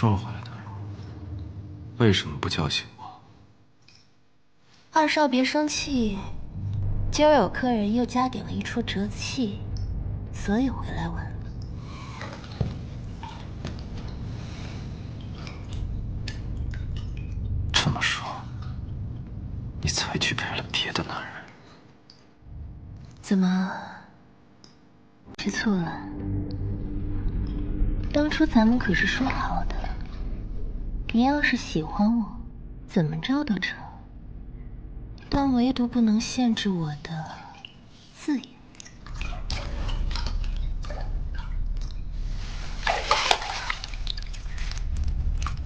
什么时候回来的？为什么不叫醒我？二少别生气，今儿有客人又加点了一出折气，所以回来晚了。这么说，你才去陪了别的男人？怎么，吃醋了？当初咱们可是说好的，你要是喜欢我，怎么着都成，但唯独不能限制我的自由。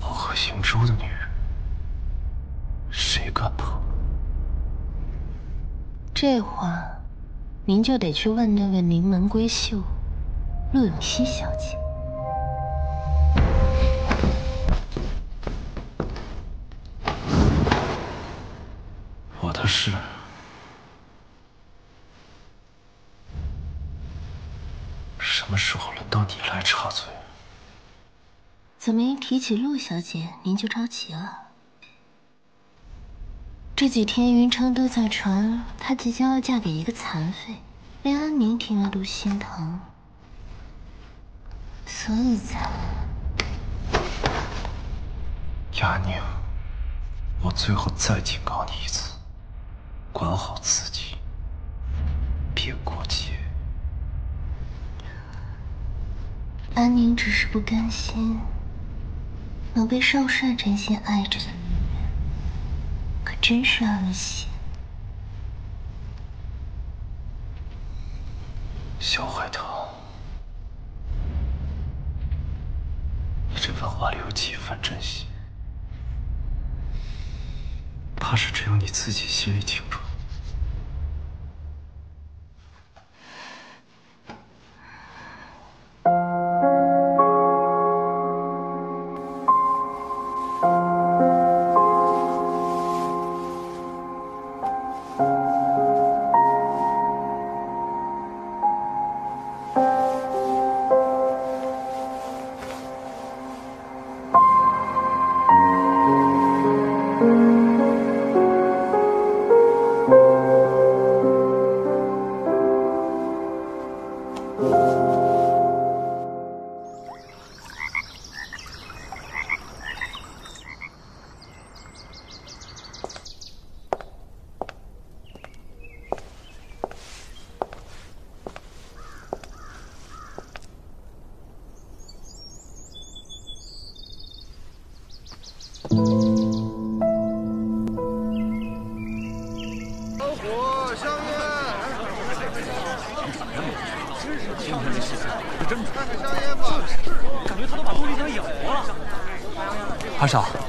我和姓朱的女人，谁敢碰？这话，您就得去问那位名门闺秀陆永熙小姐。我的事，什么时候轮到你来插嘴？怎么一提起陆小姐，您就着急了？这几天云城都在传，她即将要嫁给一个残废，连安宁听了都心疼，所以才……雅宁，我最后再警告你一次，管好自己，别过界。安宁只是不甘心能被少帅真心爱着的女人，可真是恶心。小海棠，你这番话里有几分真心？怕是只有你自己心里清楚。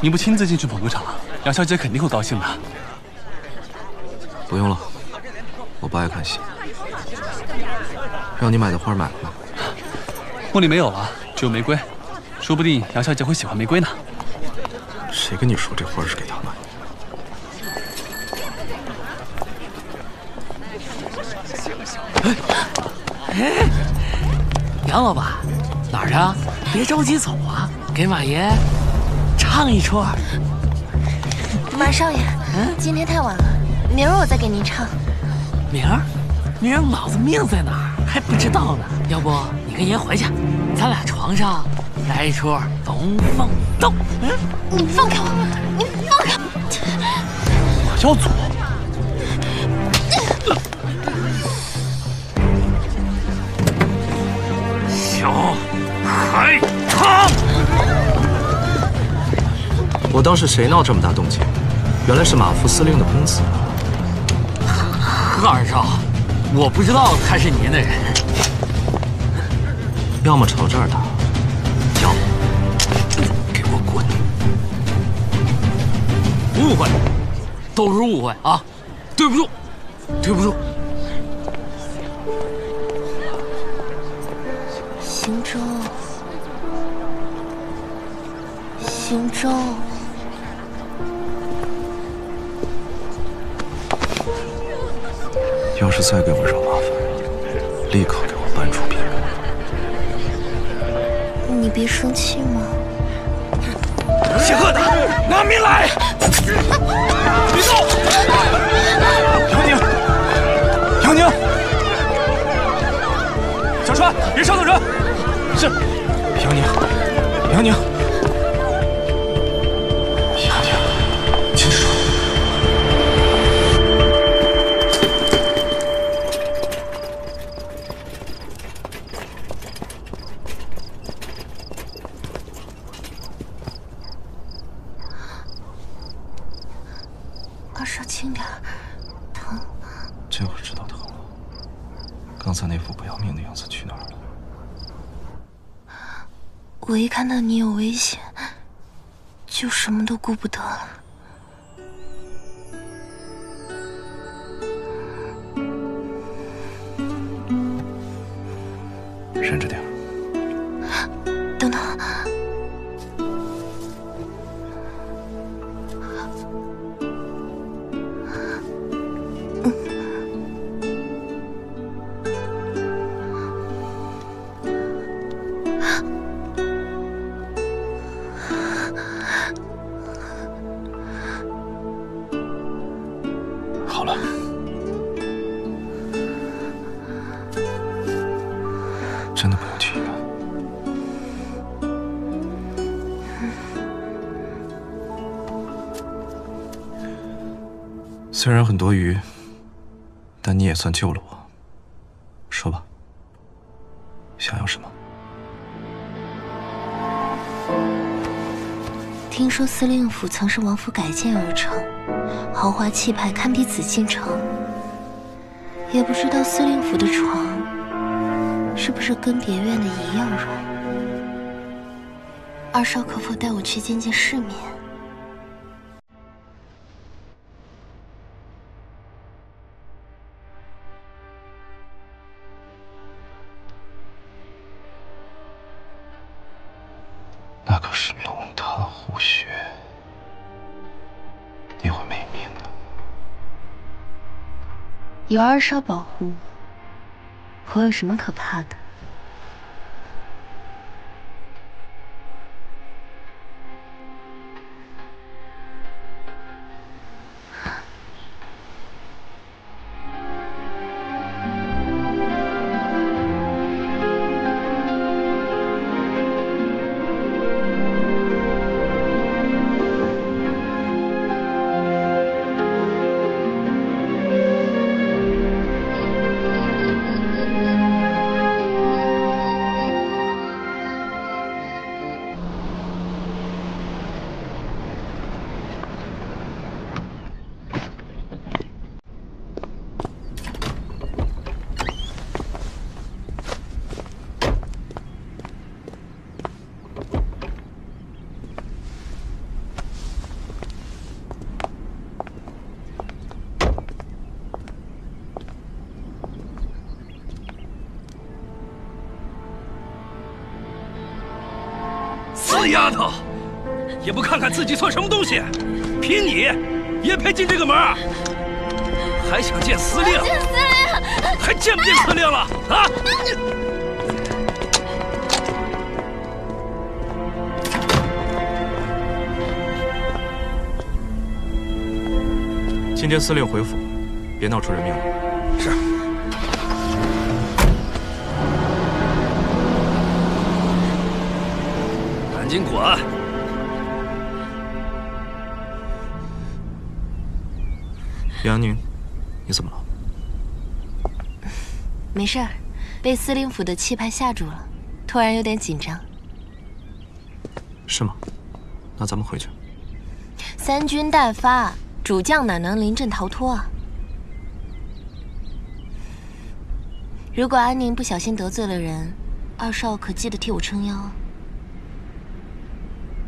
你不亲自进去捧个场，杨小姐肯定会高兴的。不用了，我不爱看戏。让你买的花买了吗？茉莉没有了，只有玫瑰，说不定杨小姐会喜欢玫瑰呢。谁跟你说这花是给她买的？哎，杨老板，哪儿啊？别着急走啊，给马爷唱一出。马少爷，今天太晚了，明儿我再给您唱。明儿，明儿老子命在哪儿还不知道呢。要不你跟爷回去，咱俩床上来一出《龙凤斗》。嗯，你放开我！你放开我！我要走。小海我当是谁闹这么大动静？原来是马副司令的公子。贺二少，我不知道他是您的人。要么朝这儿打，要么给我滚！误会，都是误会啊！对不住，对不住。再给我惹麻烦，立刻给我搬出边门。你别生气嘛。邪恶的，拿命来！别动！杨宁，杨宁，小川，别伤到人。是，杨宁，杨宁，刚才那副不要命的样子去哪儿了？我一看到你有危险，就什么都顾不得。算救了我。说吧，想要什么？听说司令府曾是王府改建而成，豪华气派，堪比紫禁城。也不知道司令府的床是不是跟别院的一样软。二少可否带我去见见世面？有二少保护我，我有什么可怕的？自己算什么东西，凭你也配进这个门？还想见司令？见司令！还见不见司令了？啊！今天司令回府，别闹出人命来。是。赶紧滚！杨宁，你怎么了？没事儿，被司令府的气派吓住了，突然有点紧张。是吗？那咱们回去。三军待发，主将哪能临阵逃脱啊？如果安宁不小心得罪了人，二少可记得替我撑腰啊。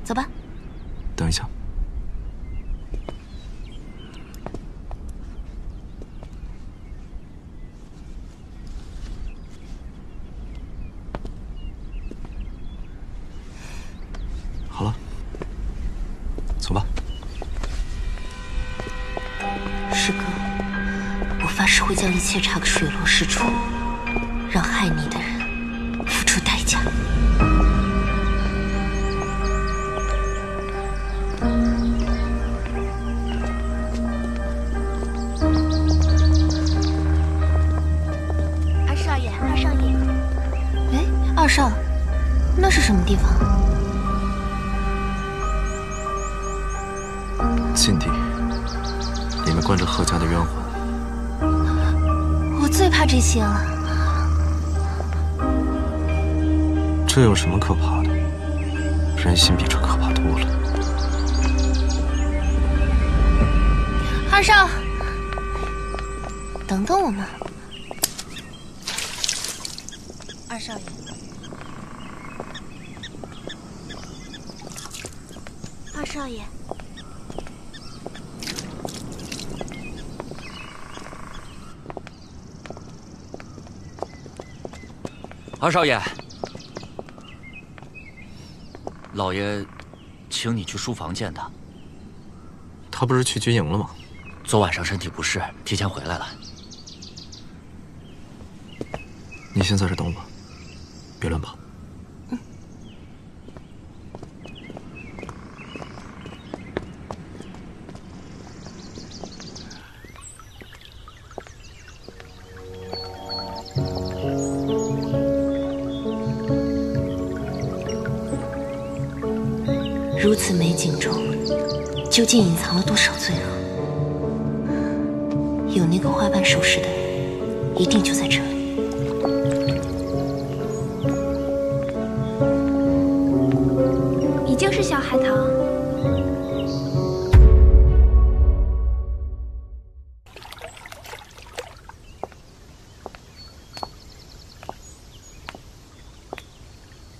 走吧。等一下。好了，走吧。师哥，我发切查个水落石出，我最怕这有什么可怕的？人心比这可怕多了。二少，等等我嘛。二少爷，二少爷，二少爷，老爷，请你去书房见他。他不是去军营了吗？昨晚上身体不适，提前回来了。你先在这等我，如此美景中，究竟隐藏了多少罪恶？有那个花瓣首饰的人，一定就在这里。你就是小海棠。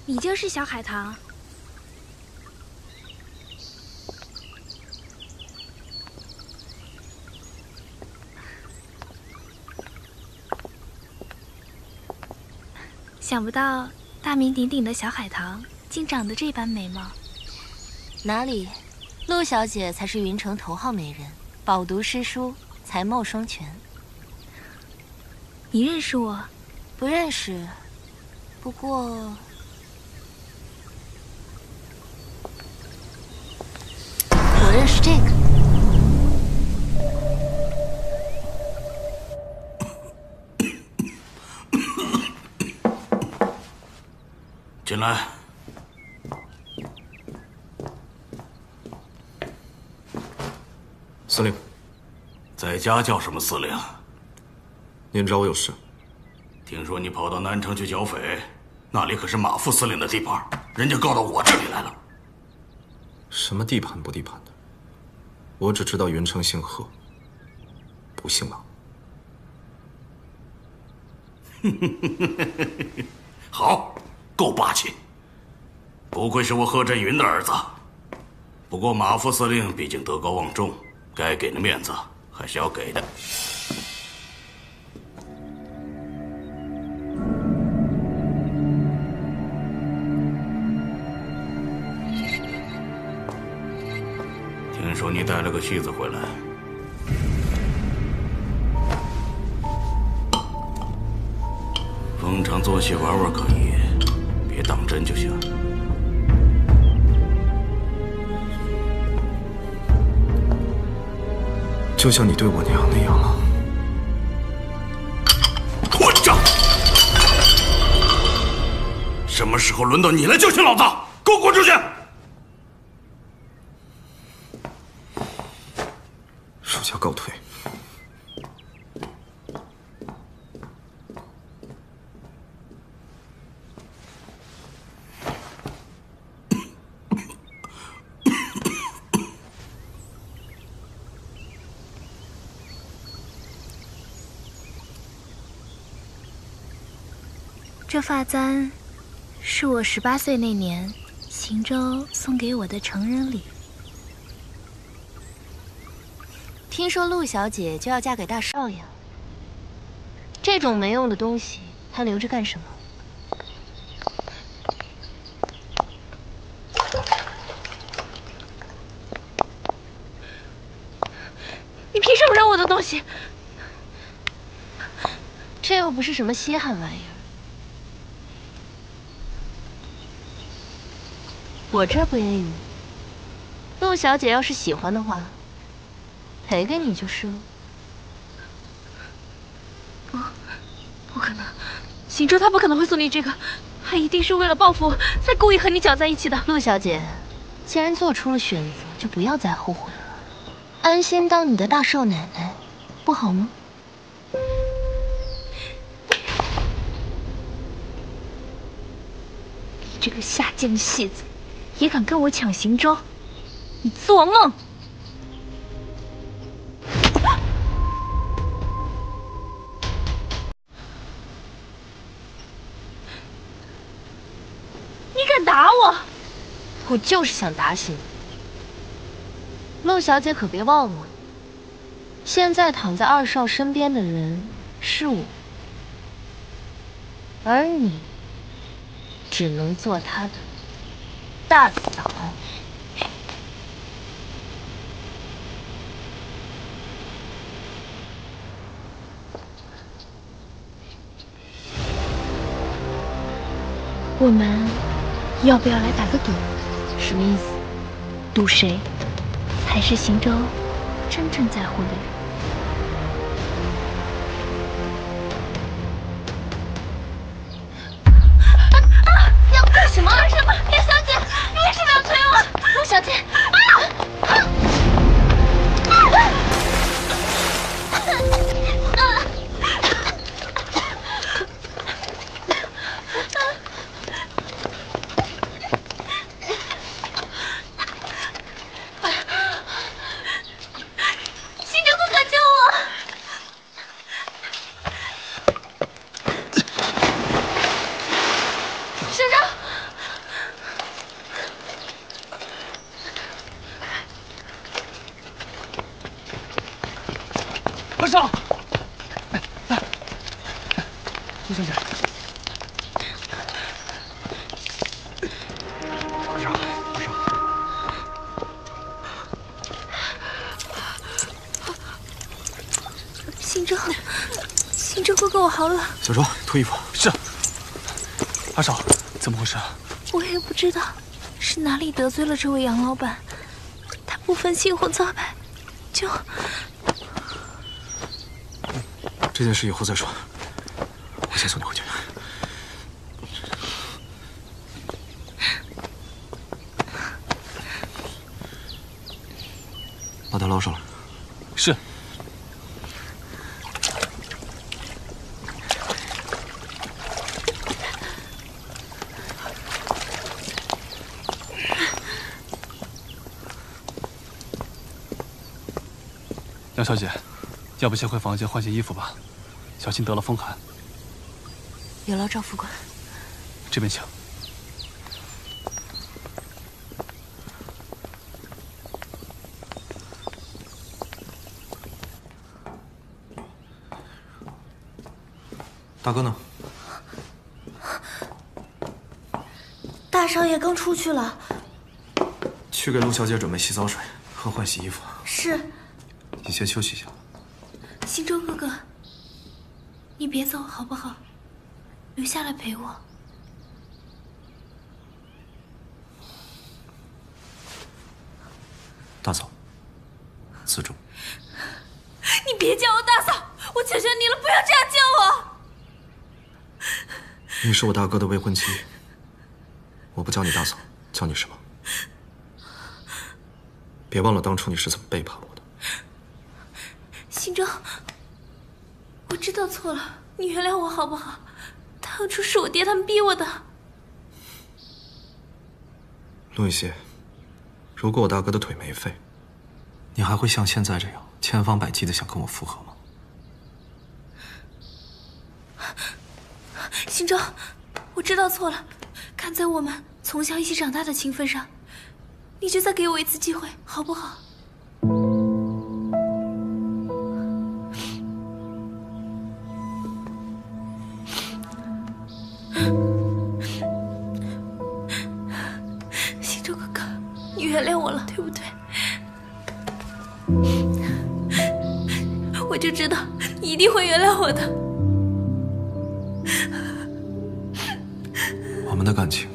你就是小海棠。想不到大名鼎鼎的小海棠竟长得这般美貌。哪里，陆小姐才是云城头号美人，饱读诗书，才貌双全。你认识我？不认识，不过我认识这个。进来。司令，在家叫什么司令？您找我有事？听说你跑到南城去剿匪，那里可是马副司令的地盘，人家告到我这里来了。什么地盘不地盘的？我只知道云城姓贺，不姓马。好，够霸气。不愧是我贺振云的儿子。不过马副司令毕竟德高望重，该给的面子还是要给的。听说你带了个戏子回来，逢场作戏玩玩可以，别当真就行。就像你对我娘那样了。混账！什么时候轮到你来教训老子？给我滚出去！属下告退。这发簪是我十八岁那年行舟送给我的成人礼。听说陆小姐就要嫁给大少爷，这种没用的东西，还留着干什么？你凭什么扔我的东西？这又不是什么稀罕玩意儿，我这不愿意。陆小姐要是喜欢的话，赔给你就是了。不，不可能，行舟他不可能会送你这个。他一定是为了报复，才故意和你搅在一起的。陆小姐，既然做出了选择，就不要再后悔了，安心当你的大少奶奶，不好吗？你这个下贱的戏子，也敢跟我抢行装？你做梦！你敢打我？我就是想打死你。陆小姐可别忘了，现在躺在二少身边的人是我，而你只能做他的大嫂。我们要不要来打个赌？什么意思？赌谁才是行舟真正在乎的人？行舟，行舟哥哥，我好冷，小周，脱衣服。是。阿少，怎么回事？我也不知道是哪里得罪了这位杨老板，他不分青红皂白，就这件事以后再说，我先送你回去。把他捞上来。是。杨小姐，要不先回房间换些衣服吧，小心得了风寒。有劳赵副官。这边请。大哥呢？大少爷刚出去了。去给陆小姐准备洗澡水和换洗衣服。是。你先休息一下。行舟哥哥，你别走好不好？留下来陪我。大嫂，自重。你别叫我大嫂，我求求你了，不要这样叫我。你是我大哥的未婚妻，我不叫你大嫂，叫你什么？别忘了当初你是怎么背叛我的。行舟，我知道错了，你原谅我好不好？当初是我爹他们逼我的。陆雨歇，如果我大哥的腿没废，你还会像现在这样千方百计的想跟我复合吗？行舟，我知道错了，看在我们从小一起长大的情分上，你就再给我一次机会，好不好？知道你一定会原谅我的。我们的感情，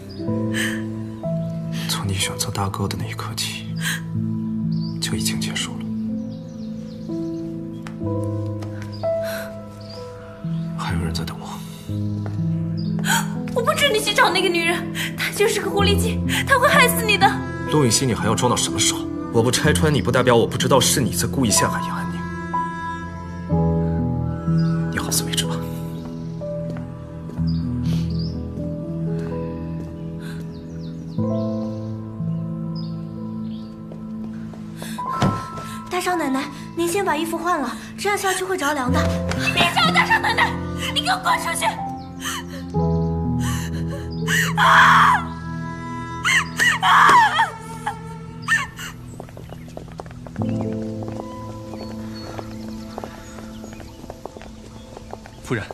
从你选择大哥的那一刻起，就已经结束了。还有人在等我。我我不准你去找那个女人，她就是个狐狸精，她会害死你的。陆雨欣，你还要装到什么时候？我不拆穿你，不代表我不知道是你在故意陷害杨会着凉的。别叫我大少奶奶，你给我滚出去！啊！啊！夫人，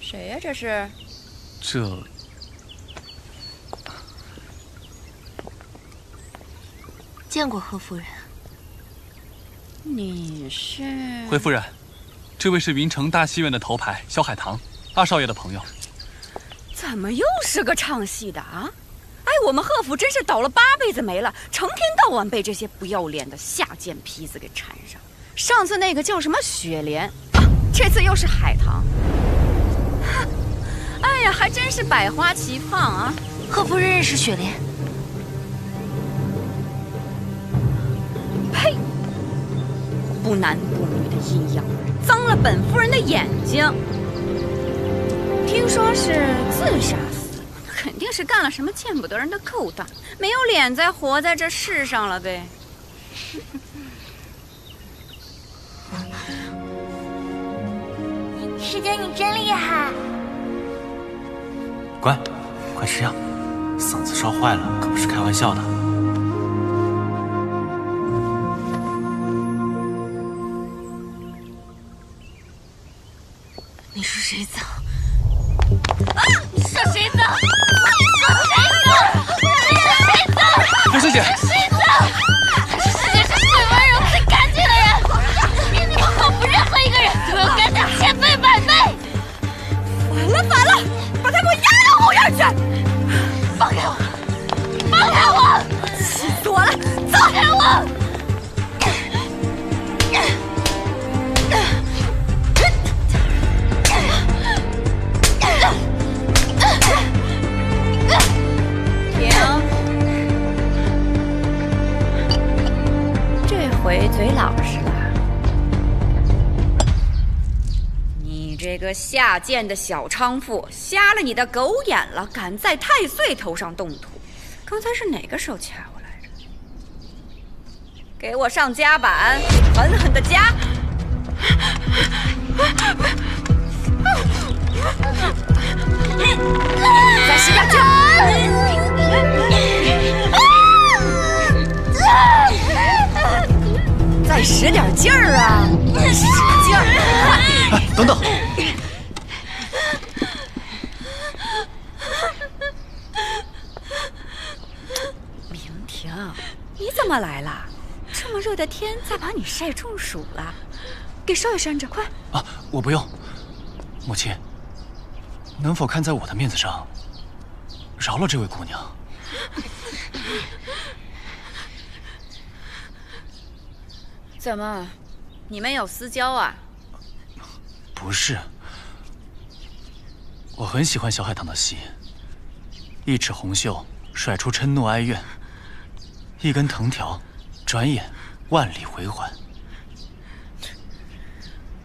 谁呀？这是？这见过贺夫人。你是？回夫人，这位是云城大戏院的头牌萧海棠，二少爷的朋友。怎么又是个唱戏的啊？哎，我们贺府真是倒了八辈子霉了，成天到晚被这些不要脸的下贱坯子给缠上。上次那个叫什么雪莲，这次又是海棠。哎呀，还真是百花齐放啊！贺夫人认识雪莲？呸！不难不女的阴阳，脏了本夫人的眼睛。听说是自杀死，肯定是干了什么见不得人的勾当，没有脸再活在这世上了呗。师姐，你真厉害！乖，快吃药，嗓子烧坏了可不是开玩笑的。贱的小娼妇，瞎了你的狗眼了！敢在太岁头上动土，刚才是哪个手掐我来着？给我上夹板，狠狠的夹！再使点劲儿！再使点劲儿啊！使劲儿！哎，等等！明婷，你怎么来了？这么热的天，再把你晒中暑了。给少爷扇着，快！啊，我不用。母亲，能否看在我的面子上，饶了这位姑娘？怎么，你们有私交啊？不是，我很喜欢小海棠的戏。一尺红袖甩出嗔怒哀怨，一根藤条，转眼万里回环。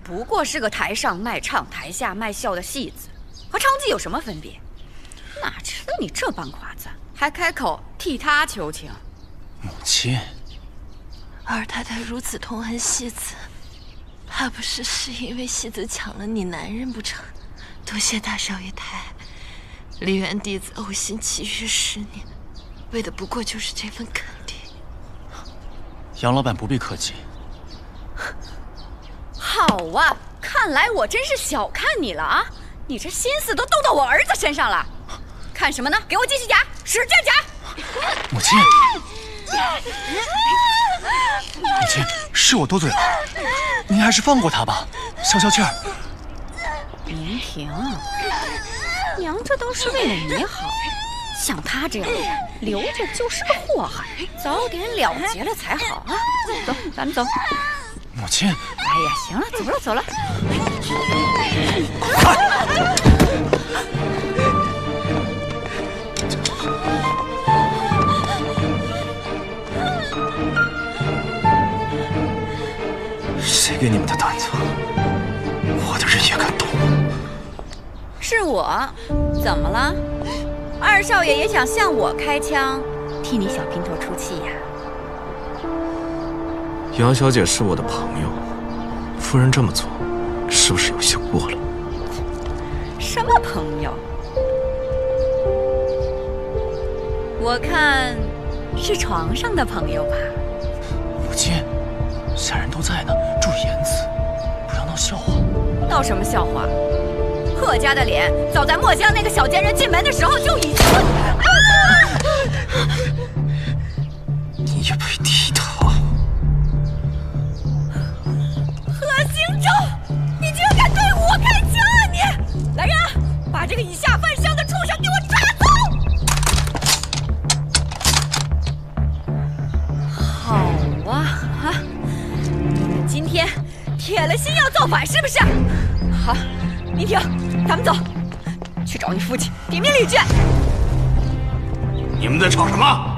不过是个台上卖唱、台下卖笑的戏子，和娼妓有什么分别？哪值得你这般夸赞，还开口替他求情？母亲，二太太如此痛恨戏子，怕不是是因为戏子抢了你男人不成？多谢大少爷抬爱，梨园弟子呕心祈约十年，为的不过就是这份肯定。杨老板不必客气。好啊，看来我真是小看你了啊！你这心思都动到我儿子身上了，看什么呢？给我继续夹，使劲夹！母亲，母亲，是我多嘴了，您还是放过他吧，消消气儿。明婷，娘这都是为了你好，像他这样的人留着就是个祸害早点了结了才好啊。走咱们走。母亲。哎呀行了走了走了。快谁给你们的胆子？我的人也敢动。是我？怎么了？二少爷也想向我开枪，替你小平头出气呀？杨小姐是我的朋友，夫人这么做，是不是有些过了？什么朋友？我看是床上的朋友吧。母亲，下人都在呢，注意言辞，不要闹笑话。闹什么笑话？贺家的脸，早在墨江那个小贱人进门的时候就已经……你也配提他？贺星洲，你竟然敢对我开枪啊你！来人，把这个以下犯上的畜生给我抓走！好啊啊！你们今天铁了心要造反是不是？好，明婷，咱们走，去找你父亲禀明李娟。你们在吵什么？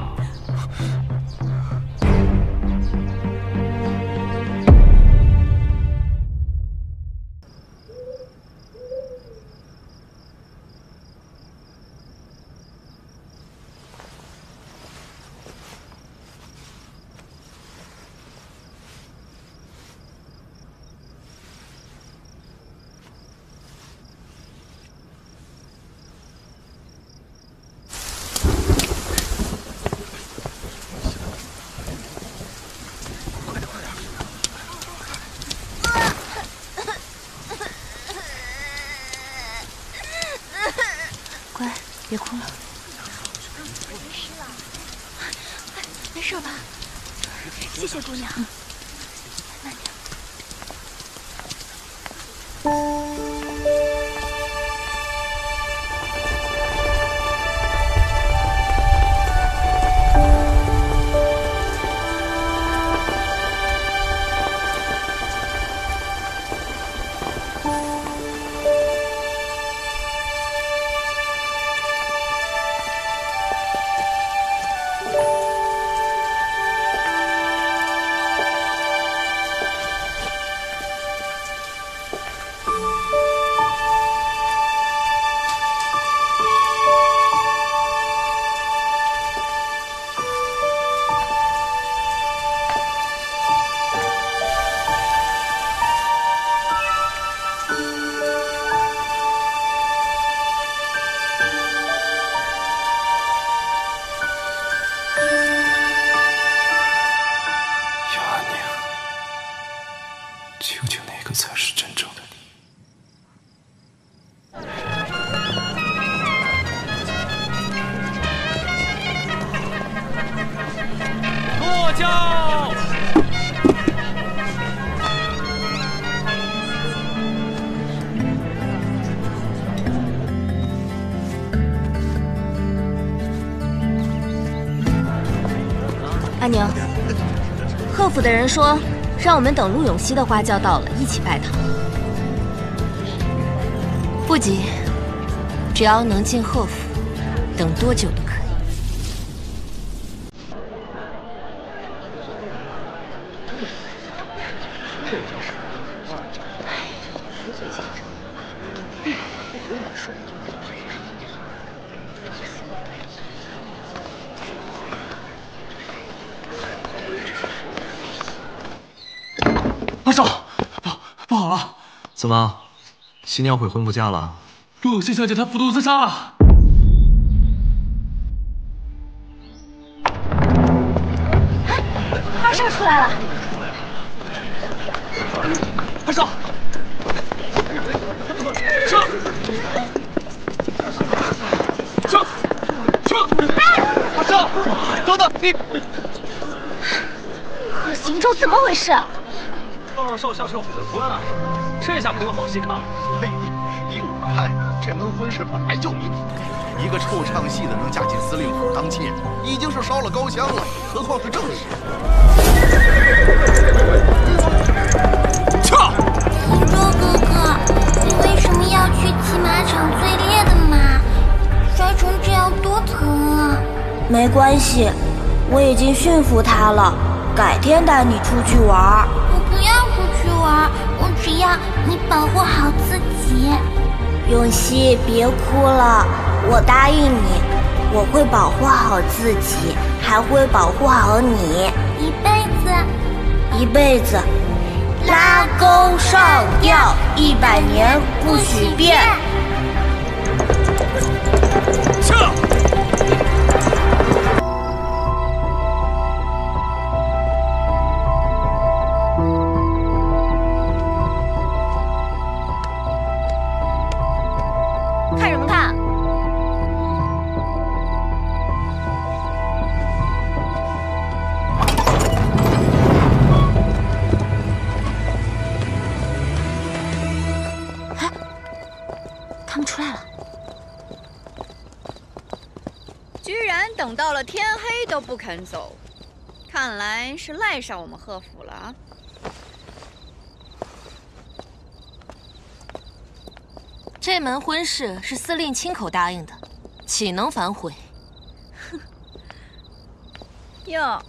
雅说，让我们等陆永熙的花轿到了一起拜堂。不急，只要能进贺府，等多久都二少，不不好了，怎么，新娘悔婚不嫁了？陆永熙小姐她服毒自杀了。二少出来了，二少，撤，撤，撤！二少，等等你。贺行舟怎么回事？二少下手悔婚啊！这下可有好戏看了。嘿，依我看，这门婚事本来就迷。一个臭唱戏的能嫁进司令府当妾，已经是烧了高香了，何况是正室？撤！行舟哥哥，你为什么要去骑马场最烈的马？摔成这样多疼啊！没关系，我已经驯服他了，改天带你出去玩。你保护好自己。永熙，别哭了，我答应你，我会保护好自己，还会保护好你，一辈子，一辈子。拉钩上吊，一百年不许变。不肯走，看来是赖上我们贺府了啊！这门婚事是司令亲口答应的，岂能反悔？哟，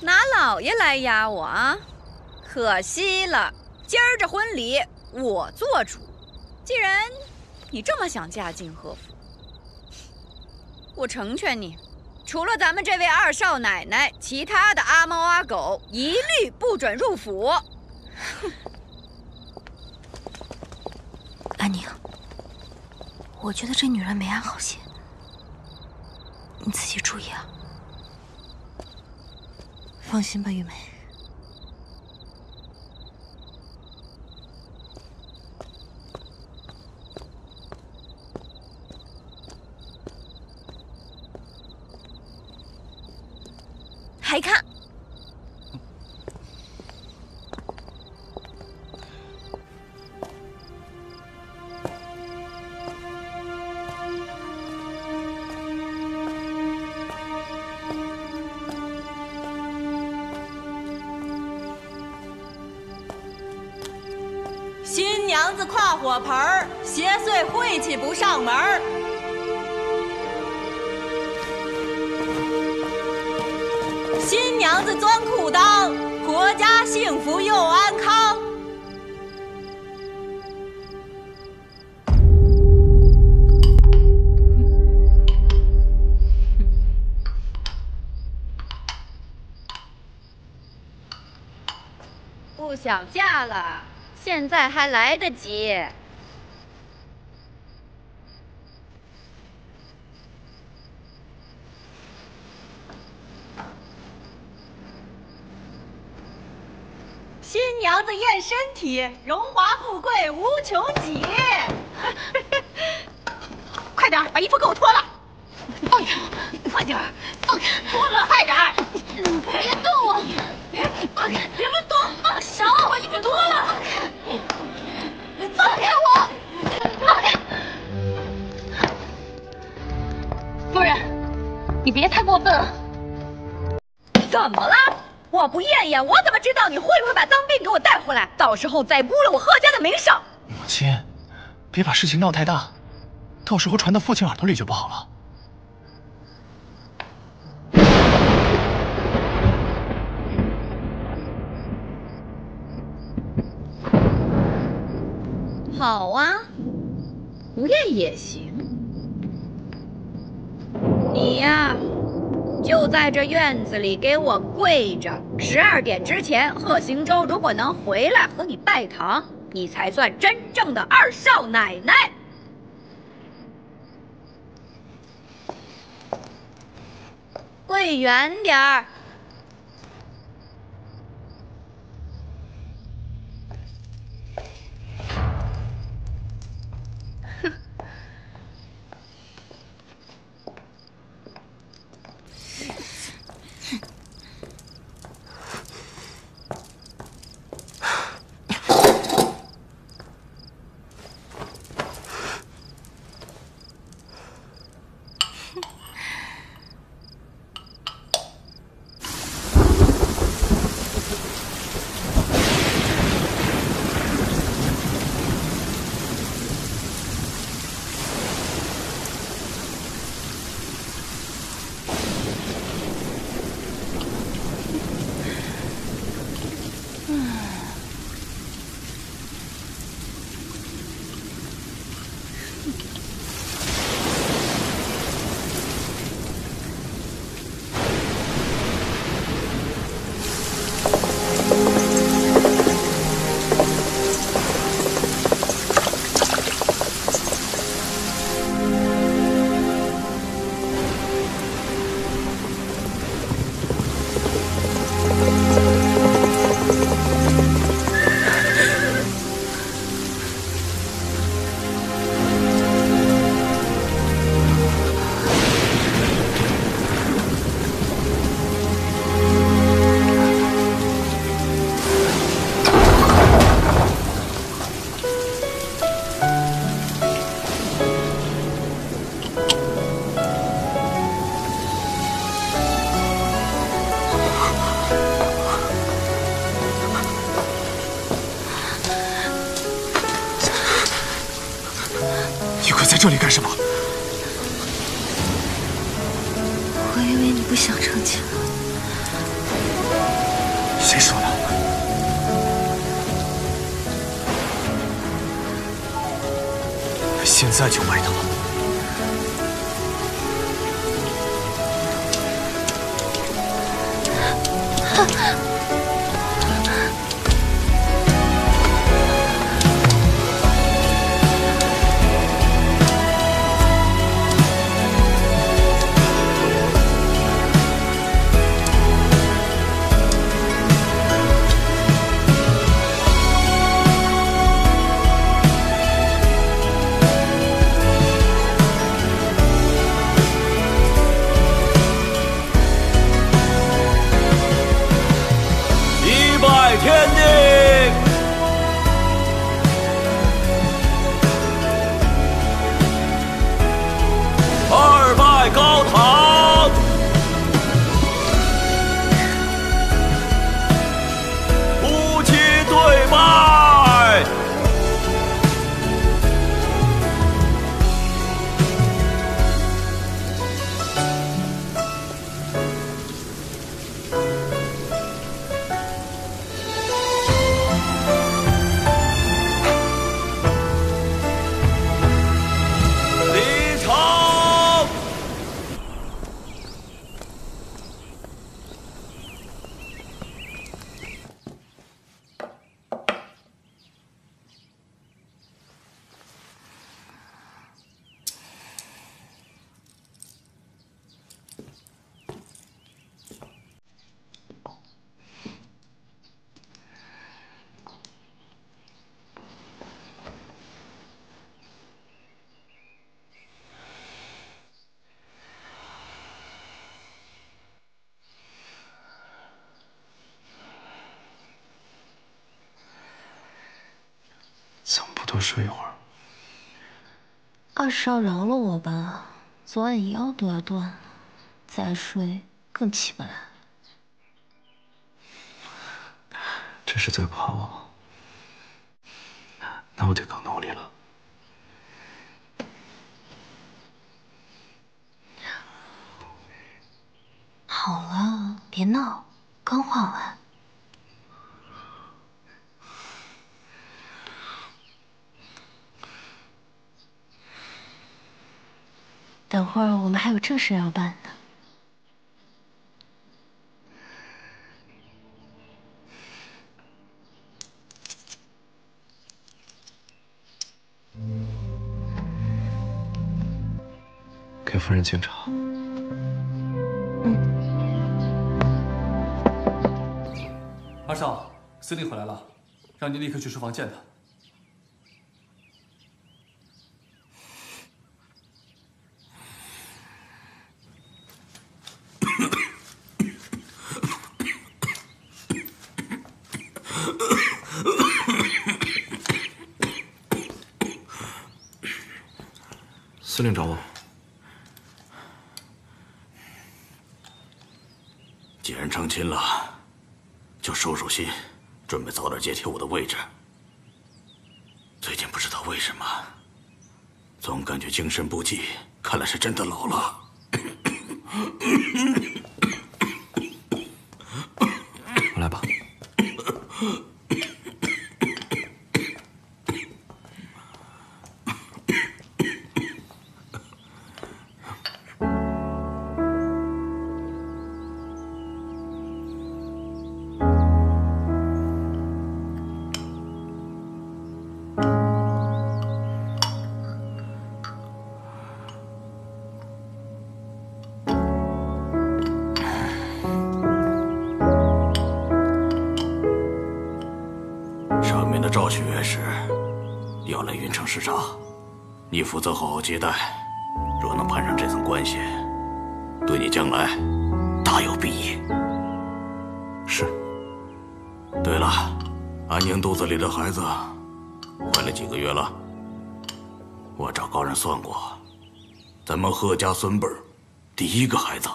拿老爷来压我啊！可惜了，今儿这婚礼我做主。既然你这么想嫁进贺府，我成全你，除了咱们这位二少奶奶，其他的阿猫阿狗一律不准入府。安宁，我觉得这女人没安好心，你自己注意啊。放心吧，玉梅。还看？新娘子跨火盆儿，邪祟晦气不上门。不想嫁了，现在还来得及。新娘子验身体，荣华富贵无穷极。快点把衣服给我脱了！放开，快点脱了，快点儿！别动！我！放开，别乱动！放手，把衣服脱了！放开我！放开！夫人，你别太过分了。怎么了？我不验验，我怎么知道你会不会把脏病给我带回来？到时候再污了我贺家的名声。母亲，别把事情闹太大，到时候传到父亲耳朵里就不好了。好啊，不验也行。你呀，就在这院子里给我跪着。十二点之前，贺行舟如果能回来和你拜堂，你才算真正的二少奶奶。跪远点儿。睡一会儿？二少饶了我吧，昨晚腰都要断了，再睡更起不来。这是在夸我？那我得更努力了。好了，别闹，刚画完。等会儿我们还有正事要办呢。给夫人敬茶。二少，司令回来了，让您立刻去书房见他。令找我。既然成亲了，就收收心，准备早点接替我的位置。最近不知道为什么，总感觉精神不济，看来是真的老了。期待。若能攀上这层关系，对你将来大有裨益。是。对了，安宁肚子里的孩子怀了几个月了？我找高人算过，咱们贺家孙辈第一个孩子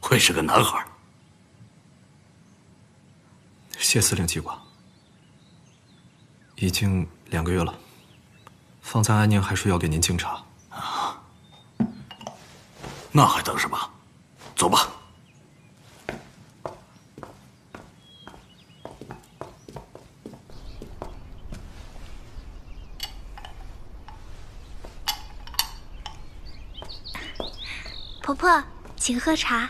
会是个男孩。谢司令记挂。已经两个月了。方才安宁还说要给您敬茶。啊，那还等什么？走吧。婆婆，请喝茶。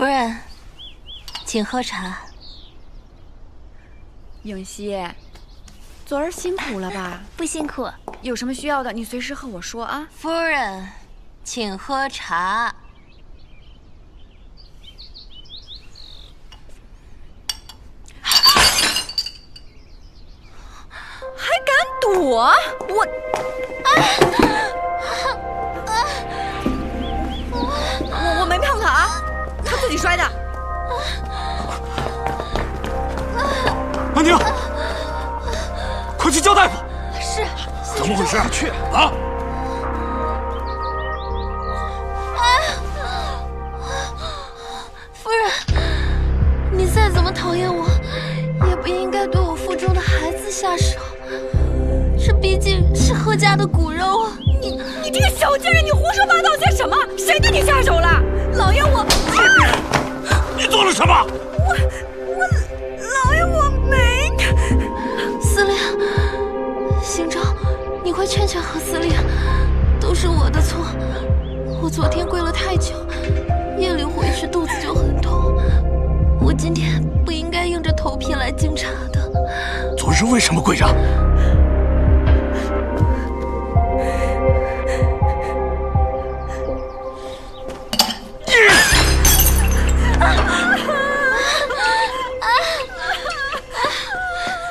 夫人，请喝茶。永熙，昨儿辛苦了吧？不辛苦。有什么需要的，你随时和我说啊。夫人，请喝茶。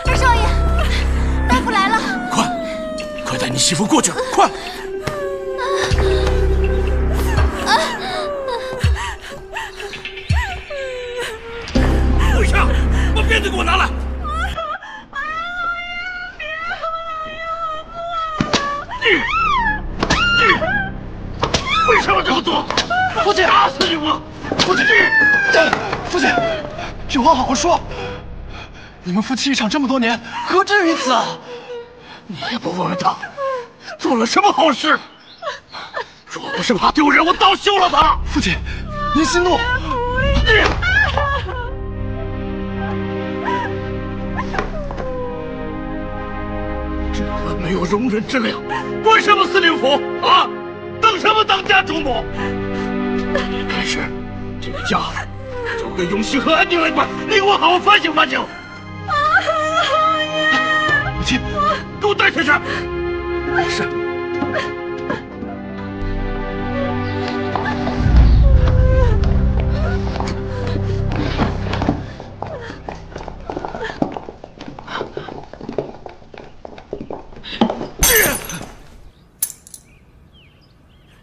二少爷大夫来了。快快带你媳妇过去快。有话好好说。你们夫妻一场这么多年，何至于此啊？你也不问问他，做了什么好事？若不是怕丢人，我早休了他。父亲，您息怒。这么没有容人之量，管什么司令府啊？当什么当家主母？还是这个家交给永熙和安宁来管，你给我好好反省反省。母亲，给我带下去。是。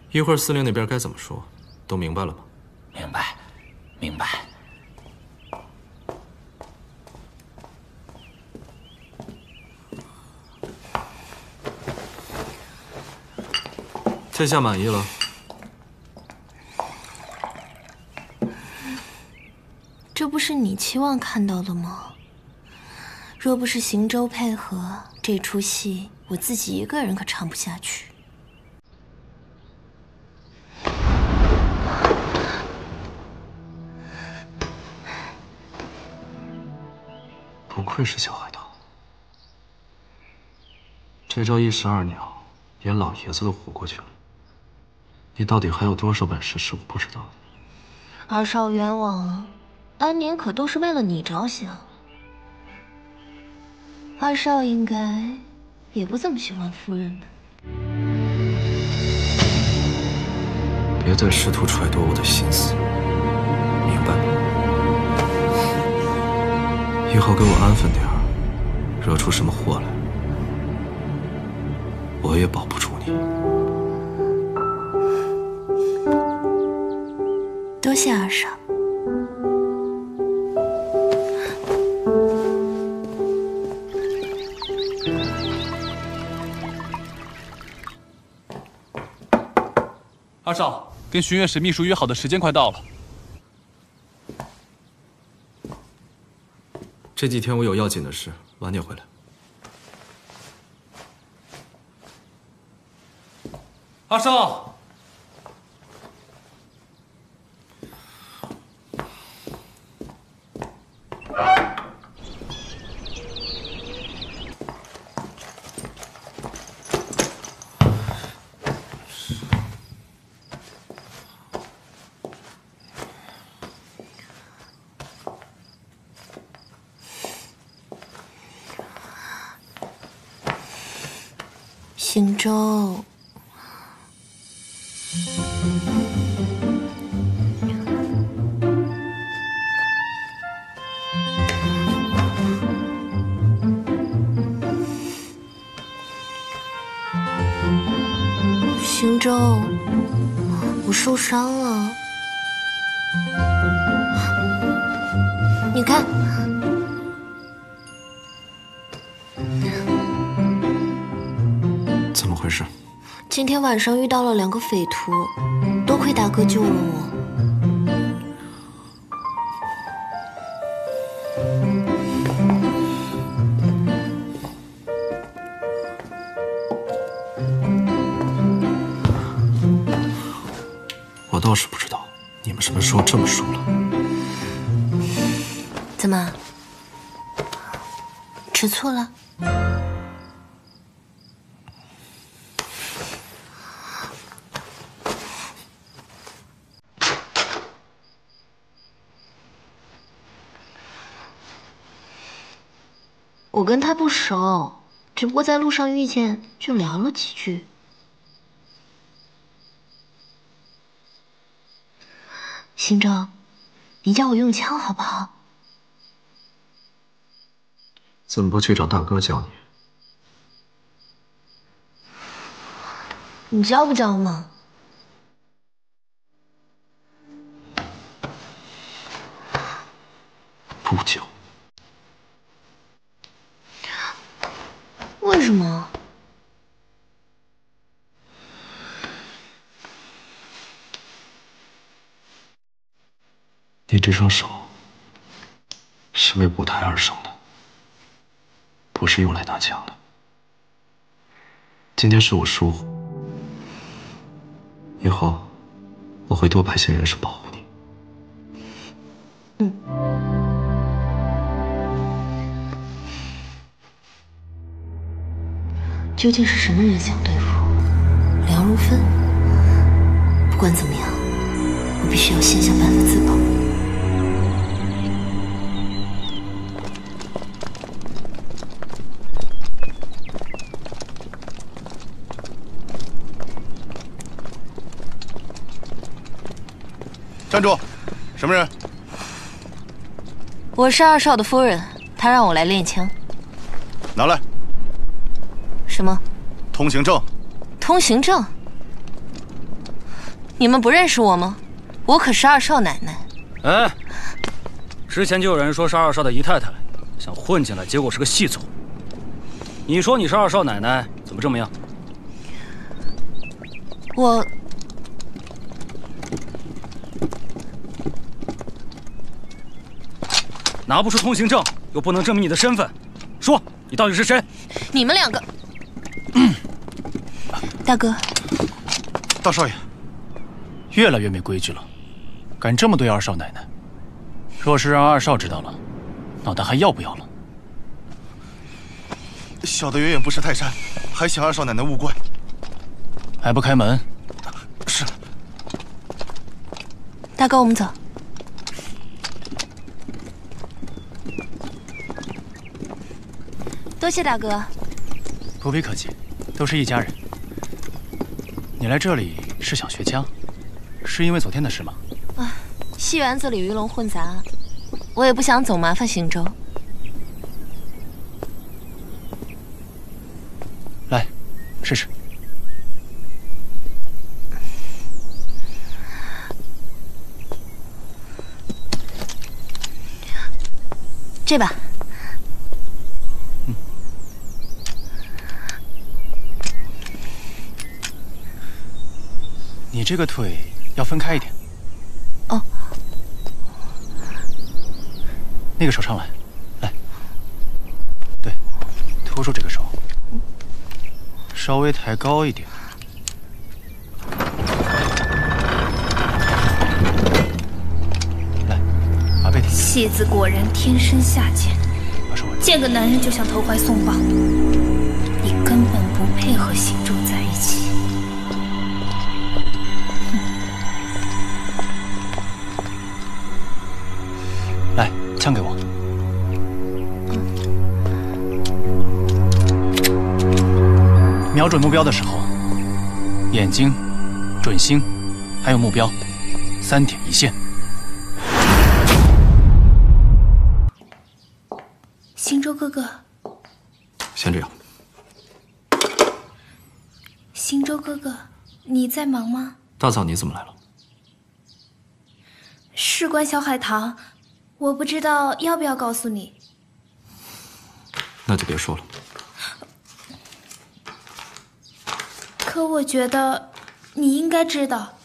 一会儿司令那边该怎么说，都明白了吗？明白，明白。这下满意了。这不是你期望看到的吗？若不是行舟配合，这出戏我自己一个人可唱不下去。愧是小海棠，这招一石二鸟，连老爷子都活过去了。你到底还有多少本事是我不知道的？二少冤枉，安宁可都是为了你着想。二少应该也不怎么喜欢夫人的。别再试图揣度我的心思，明白吗？以后给我安分点儿，惹出什么祸来，我也保不住你。多谢二少。二少，跟巡阅使秘书约好的时间快到了。这几天我有要紧的事，晚点回来。阿寿。行舟，行舟，我受伤了，你看。今天晚上遇到了两个匪徒，多亏大哥救了我。我倒是不知道你们什么时候这么熟了。怎么，吃醋了？跟他不熟，只不过在路上遇见，就聊了几句。行政，你教我用枪好不好？怎么不去找大哥教你？你教不教嘛？不教。为什么？你这双手是为舞台而生的，不是用来拿枪的。今天是我疏忽，以后我会多派些人手保护你。究竟是什么人想对付梁如芬？不管怎么样，我必须要先想办法自保。站住！什么人？我是二少的夫人，他让我来练枪。拿来。通行证。通行证？你们不认识我吗？我可是二少奶奶。哎，之前就有人说是二少的姨太太，想混进来，结果是个细作。你说你是二少奶奶，怎么这么样？我拿不出通行证，又不能证明你的身份，说你到底是谁？你们两个，大哥，大少爷，越来越没规矩了，敢这么对二少奶奶。若是让二少知道了，脑袋还要不要了？小的远远不识泰山，还请二少奶奶勿怪。还不开门？是。大哥，我们走。多谢大哥。不必客气，都是一家人。你来这里是想学枪，是因为昨天的事吗？啊，戏园子里鱼龙混杂，我也不想总麻烦行舟。来，试试。这把。你这个腿要分开一点。哦。那个手上来，来。对，拖住这个手，稍微抬高一点。来，把背挺。戏子果然天生下贱，见个男人就想投怀送抱。你根本不配和行舟在一起。准目标的时候，眼睛、准星，还有目标，三点一线。行舟哥哥，先这样。行舟哥哥，你在忙吗？大嫂你怎么来了？事关小海棠，我不知道要不要告诉你。那就别说了。可我觉得你应该知道。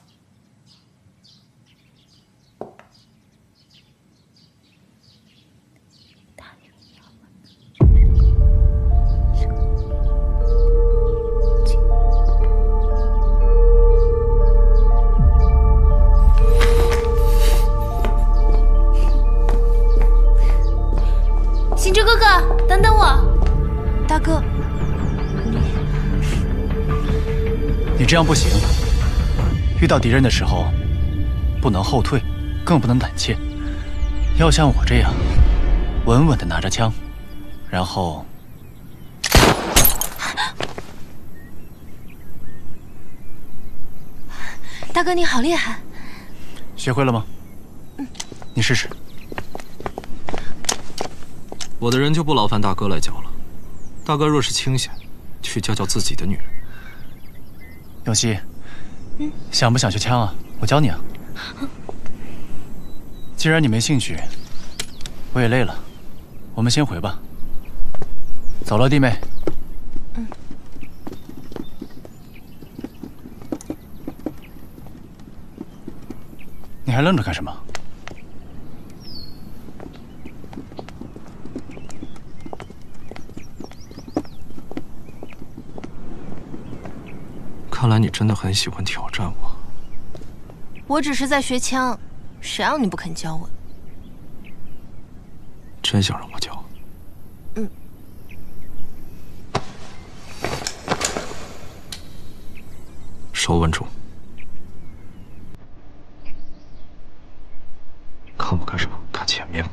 这样不行。遇到敌人的时候，不能后退，更不能胆怯，要像我这样，稳稳的拿着枪，然后。大哥你好厉害，学会了吗？你试试。我的人就不劳烦大哥来教了。大哥若是清闲，去教教自己的女人。永熙，想不想学枪啊？我教你啊。既然你没兴趣，我也累了，我们先回吧。走了，弟妹。嗯。你还愣着干什么？看来你真的很喜欢挑战我。我只是在学枪，谁让你不肯教我？真想让我教？嗯。手稳住。看我干什么？看前面。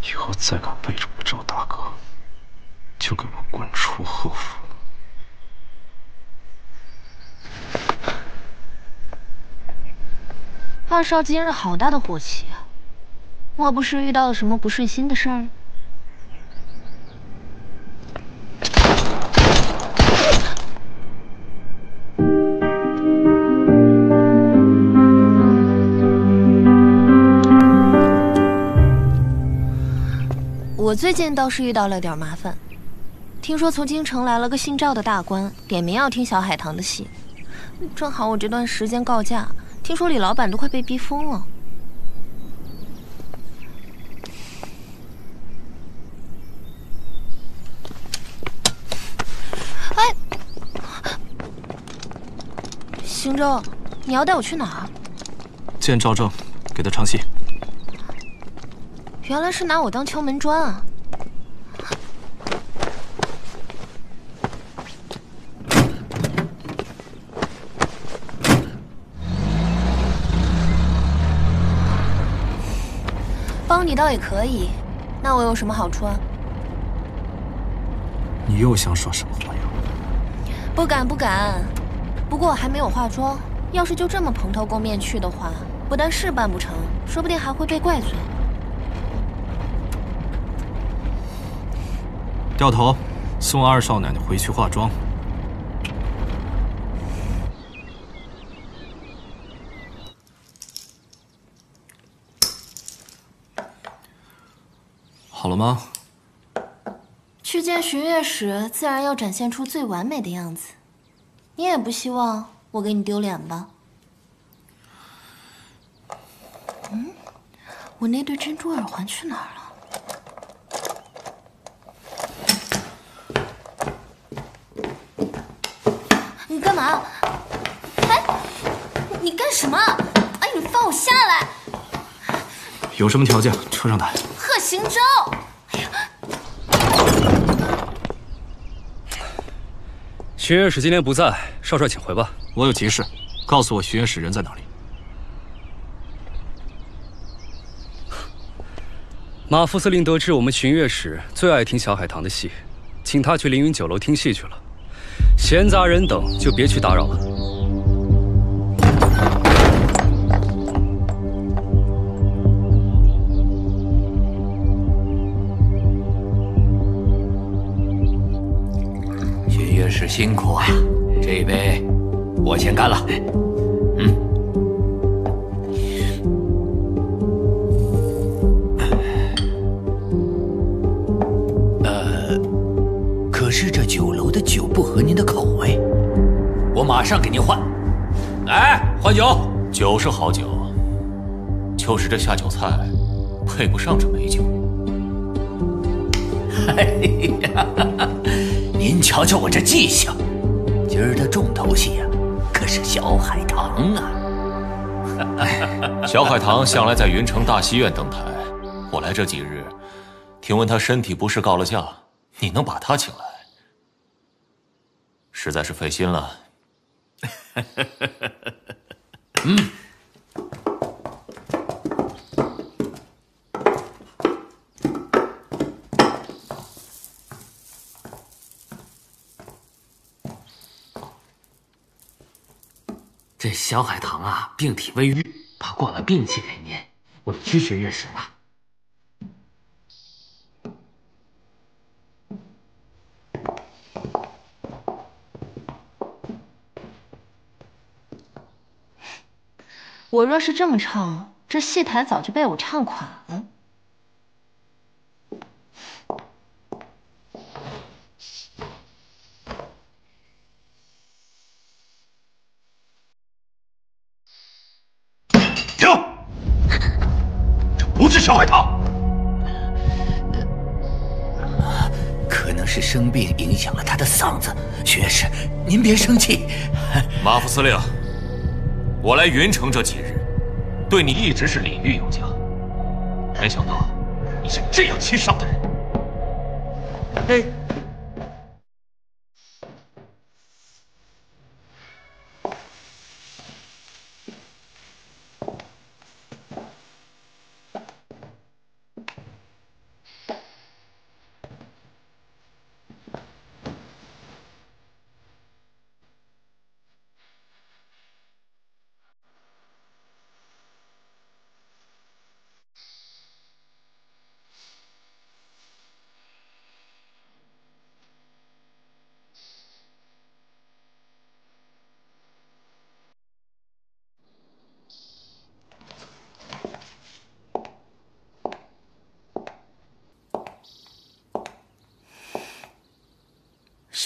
以后再敢背着我找大哥，就给我滚出贺府！二少今日好大的火气啊！莫不是遇到了什么不顺心的事儿？我最近倒是遇到了点麻烦，听说从京城来了个姓赵的大官，点名要听小海棠的戏。正好我这段时间告假，听说李老板都快被逼疯了。哎，行舟，你要带我去哪儿？见赵正，给他唱戏。原来是拿我当敲门砖啊！帮你倒也可以，那我有什么好处啊？你又想耍什么花样？不敢不敢，不过我还没有化妆，要是就这么蓬头垢面去的话，不但事办不成，说不定还会被怪罪。掉头，送二少奶奶回去化妆。好了吗？去见巡阅时，自然要展现出最完美的样子。你也不希望我给你丢脸吧？嗯，我那对珍珠耳环去哪儿了？嘛？哎，你干什么？哎，你放我下来！有什么条件，车上谈。贺行舟。巡阅使今天不在，少帅请回吧。我有急事，告诉我巡阅使人在哪里。马副司令得知我们巡阅使最爱听小海棠的戏，请他去凌云酒楼听戏去了。闲杂人等就别去打扰了。巡阅使辛苦啊，这一杯我先干了。合您的口味，我马上给您换。来，换酒。酒是好酒，就是这下酒菜配不上这美酒。哎呀，您瞧瞧我这记性，今儿的重头戏呀，可是小海棠啊。小海棠向来在云城大戏院登台，我来这几日，听闻他身体不适告了假，你能把他请来，实在是费心了。嗯。这小海棠啊，病体未愈，把过了病期给您，我去巡阅使了。我若是这么唱，这戏台早就被我唱垮了。停！这不是小海棠。可能是生病影响了他的嗓子，徐院士，您别生气。马副司令，我来云城这几日，对你一直是礼遇有加，没想到你是这样欺上的人。哎，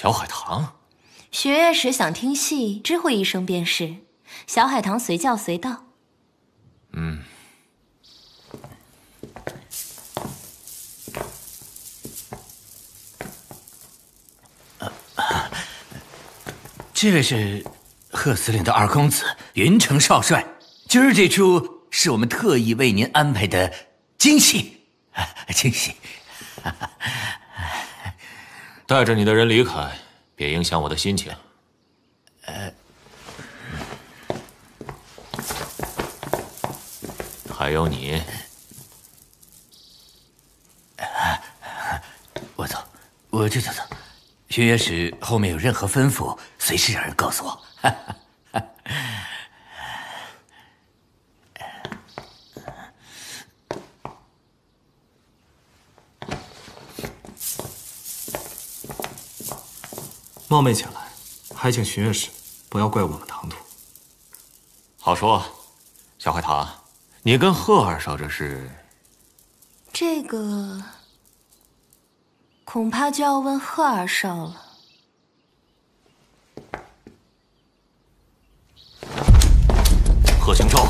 小海棠，巡阅使想听戏，知会一声便是。小海棠随叫随到。嗯，这位是贺司令的二公子云城少帅，今儿这出是我们特意为您安排的惊喜，惊喜。带着你的人离开，别影响我的心情。哎，还有你，我走，我这就走。巡阅使后面有任何吩咐，随时让人告诉我。冒昧前来，还请巡院使不要怪我们唐突。好说，小海棠，你跟贺二少这是？这个恐怕就要问贺二少了。贺行舟，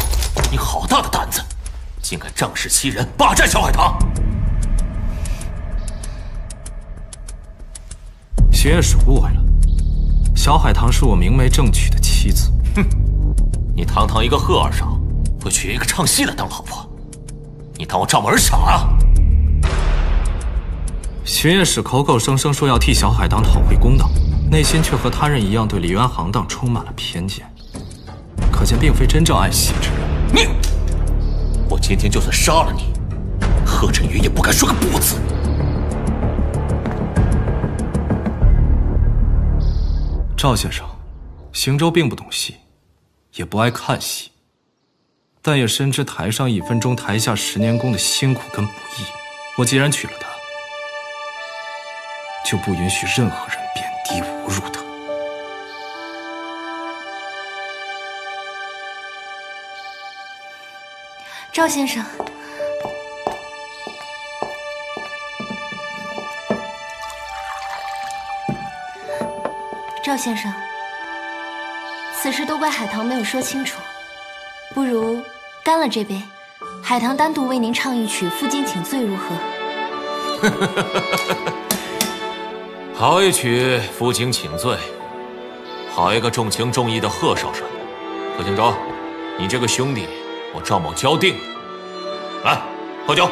你好大的胆子，竟敢仗势欺人，霸占小海棠！巡院使误会了。小海棠是我明媒正娶的妻子。哼，你堂堂一个贺二少，会娶一个唱戏的当老婆？你当我赵某人傻啊？巡夜使口口声声说要替小海棠讨回公道，内心却和他人一样对李渊行当充满了偏见，可见并非真正爱惜之人。你，我今天就算杀了你，贺振宇也不敢说个不字。赵先生，行舟并不懂戏，也不爱看戏，但也深知台上一分钟，台下十年功的辛苦跟不易。我既然娶了她，就不允许任何人贬低侮辱她。赵先生。赵先生，此事都怪海棠没有说清楚，不如干了这杯，海棠单独为您唱一曲《负荆请罪》，如何？好一曲《负荆请罪》，好一个重情重义的贺少帅。贺青州，你这个兄弟，我赵某交定了。来，喝酒。